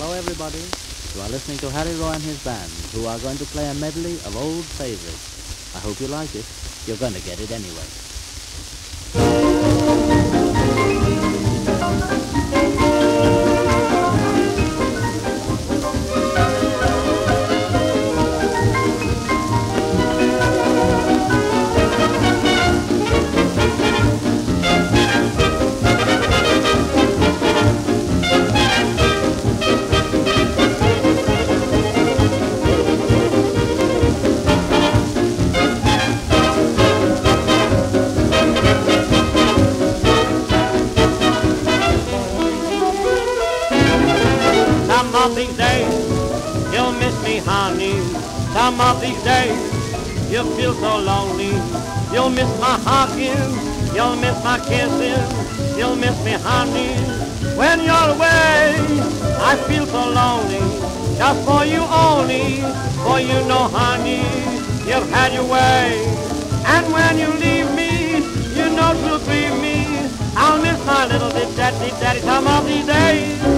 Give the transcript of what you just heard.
Hello, everybody. You are listening to Harry Roy and his band, who are going to play a medley of old favorites. I hope you like it. You're going to get it anyway. Of these days you'll miss me, honey. Some of these days you'll feel so lonely. You'll miss my hugging, you'll miss my kissing, you'll miss me, honey. When you're away, I feel so lonely. Just for you only, for you know, honey, you've had your way. And when you leave me, you know 'twill grieve me. I'll miss my little daddy, daddy, some of these days.